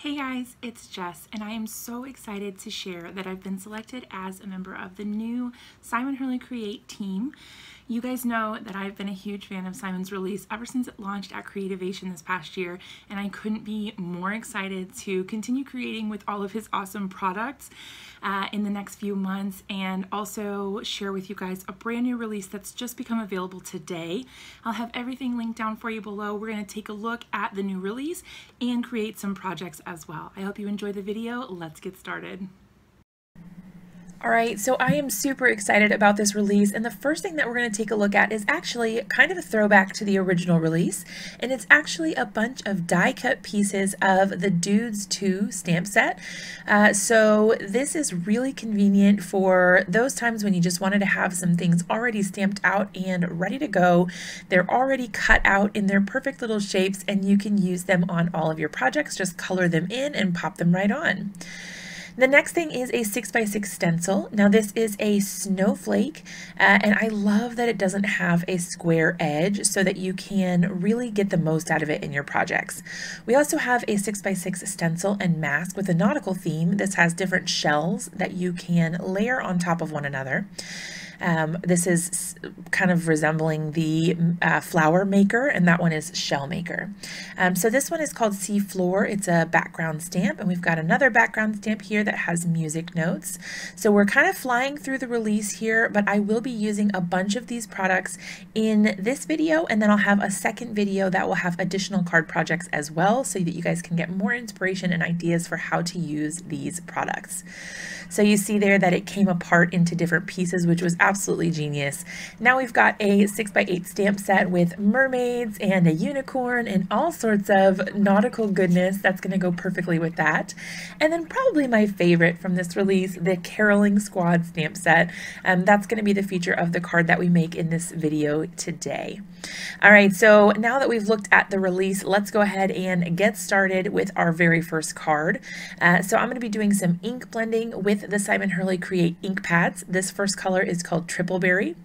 Hey guys, it's Jess, and I am so excited to share that I've been selected as a member of the new Simon Hurley Create team. You guys know that I've been a huge fan of Simon's release ever since it launched at Creativation this past year, and I couldn't be more excited to continue creating with all of his awesome products uh, in the next few months and also share with you guys a brand new release that's just become available today. I'll have everything linked down for you below. We're going to take a look at the new release and create some projects as well. I hope you enjoy the video. Let's get started. All right, so I am super excited about this release, and the first thing that we're going to take a look at is actually kind of a throwback to the original release, and it's actually a bunch of die-cut pieces of the Dudes 2 stamp set. Uh, so this is really convenient for those times when you just wanted to have some things already stamped out and ready to go. They're already cut out in their perfect little shapes, and you can use them on all of your projects. Just color them in and pop them right on. The next thing is a 6x6 stencil. Now this is a snowflake uh, and I love that it doesn't have a square edge so that you can really get the most out of it in your projects. We also have a 6x6 stencil and mask with a nautical theme. This has different shells that you can layer on top of one another. Um, this is kind of resembling the uh, flower maker, and that one is shell maker. Um, so this one is called Sea Floor. It's a background stamp, and we've got another background stamp here that has music notes. So we're kind of flying through the release here, but I will be using a bunch of these products in this video, and then I'll have a second video that will have additional card projects as well, so that you guys can get more inspiration and ideas for how to use these products. So you see there that it came apart into different pieces, which was absolutely genius. Now we've got a 6x8 stamp set with mermaids and a unicorn and all sorts of nautical goodness. That's going to go perfectly with that. And then probably my favorite from this release, the Caroling Squad stamp set. Um, that's going to be the feature of the card that we make in this video today. All right, so now that we've looked at the release, let's go ahead and get started with our very first card. Uh, so I'm going to be doing some ink blending with the Simon Hurley Create ink pads. This first color is called Triple Berry.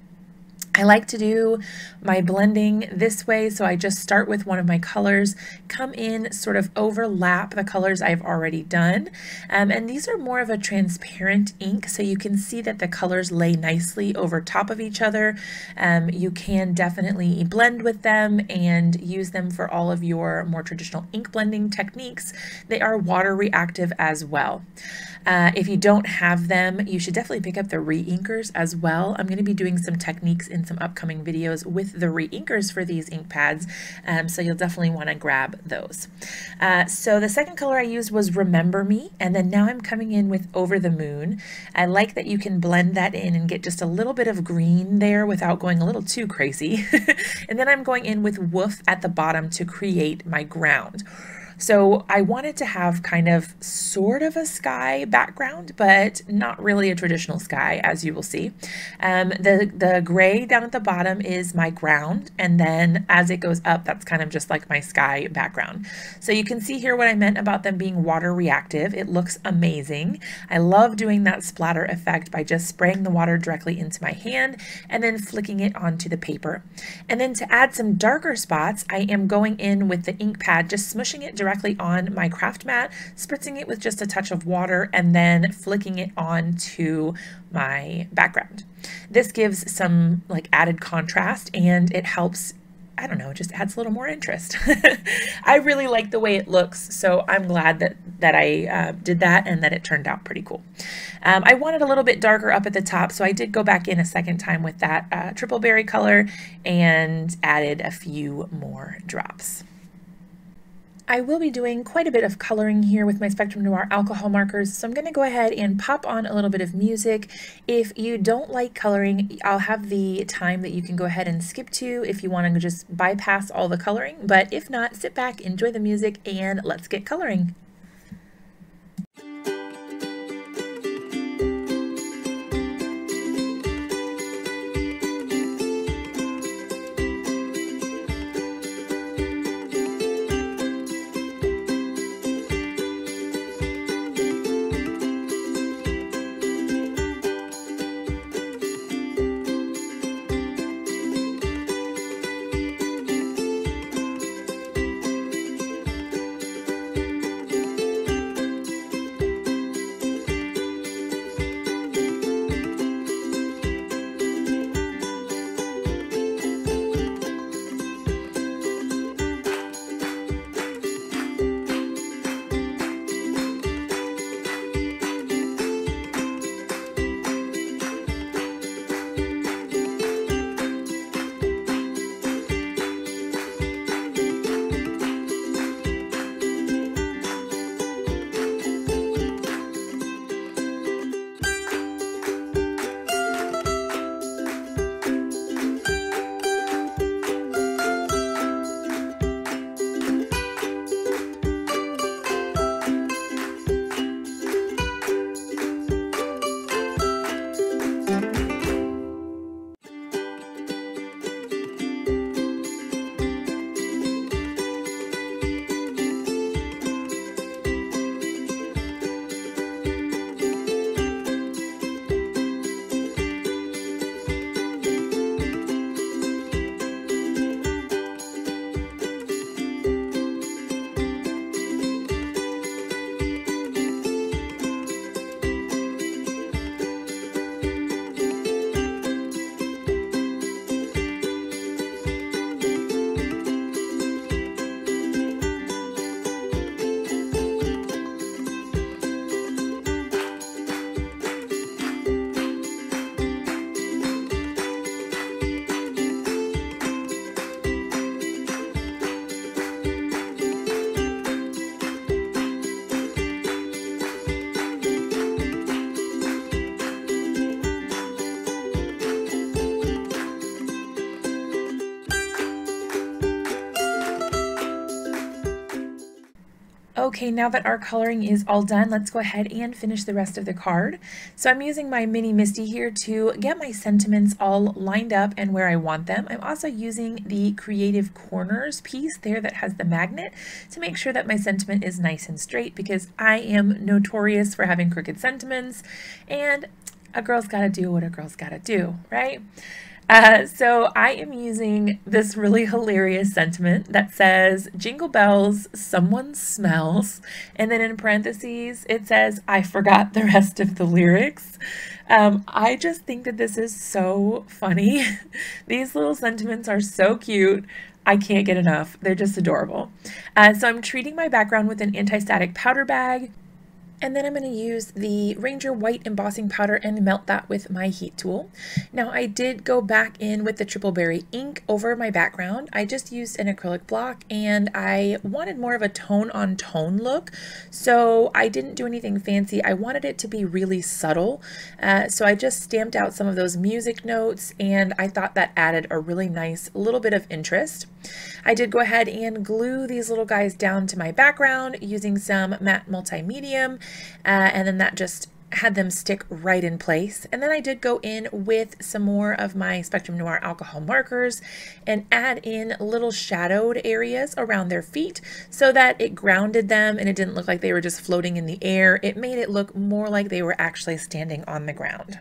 I like to do my blending this way, so I just start with one of my colors, come in, sort of overlap the colors I've already done, um, and these are more of a transparent ink, so you can see that the colors lay nicely over top of each other. Um, you can definitely blend with them and use them for all of your more traditional ink blending techniques. They are water reactive as well. Uh, if you don't have them, you should definitely pick up the re-inkers as well. I'm going to be doing some techniques in some upcoming videos with the re-inkers for these ink pads, um, so you'll definitely want to grab those. Uh, so the second color I used was Remember Me, and then now I'm coming in with Over the Moon. I like that you can blend that in and get just a little bit of green there without going a little too crazy. and then I'm going in with Woof at the bottom to create my ground. So I wanted to have kind of sort of a sky background, but not really a traditional sky, as you will see. Um, the, the gray down at the bottom is my ground, and then as it goes up, that's kind of just like my sky background. So you can see here what I meant about them being water reactive. It looks amazing. I love doing that splatter effect by just spraying the water directly into my hand and then flicking it onto the paper. And then to add some darker spots, I am going in with the ink pad, just smushing it directly on my craft mat, spritzing it with just a touch of water, and then flicking it onto my background. This gives some like added contrast and it helps I don't know, just adds a little more interest. I really like the way it looks, so I'm glad that, that I uh, did that and that it turned out pretty cool. Um, I wanted a little bit darker up at the top, so I did go back in a second time with that uh, triple berry color and added a few more drops. I will be doing quite a bit of coloring here with my Spectrum Noir alcohol markers, so I'm going to go ahead and pop on a little bit of music. If you don't like coloring, I'll have the time that you can go ahead and skip to if you want to just bypass all the coloring, but if not, sit back, enjoy the music, and let's get coloring. Okay, now that our coloring is all done, let's go ahead and finish the rest of the card. So I'm using my mini MISTI here to get my sentiments all lined up and where I want them. I'm also using the Creative Corners piece there that has the magnet to make sure that my sentiment is nice and straight because I am notorious for having crooked sentiments and a girl's gotta do what a girl's gotta do, right? Uh, so I am using this really hilarious sentiment that says, Jingle bells, someone smells. And then in parentheses, it says, I forgot the rest of the lyrics. Um, I just think that this is so funny. These little sentiments are so cute. I can't get enough. They're just adorable. Uh, so I'm treating my background with an anti-static powder bag. And then I'm going to use the Ranger White Embossing Powder and melt that with my heat tool. Now I did go back in with the Triple Berry ink over my background. I just used an acrylic block and I wanted more of a tone on tone look. So I didn't do anything fancy. I wanted it to be really subtle. Uh, so I just stamped out some of those music notes and I thought that added a really nice little bit of interest. I did go ahead and glue these little guys down to my background using some matte multi-medium uh, and then that just had them stick right in place. And then I did go in with some more of my Spectrum Noir alcohol markers and add in little shadowed areas around their feet so that it grounded them and it didn't look like they were just floating in the air. It made it look more like they were actually standing on the ground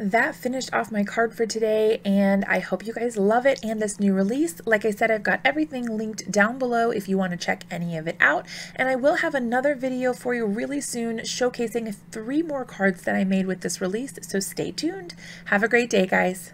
that finished off my card for today and I hope you guys love it and this new release. Like I said, I've got everything linked down below if you want to check any of it out. And I will have another video for you really soon showcasing three more cards that I made with this release. So stay tuned. Have a great day, guys.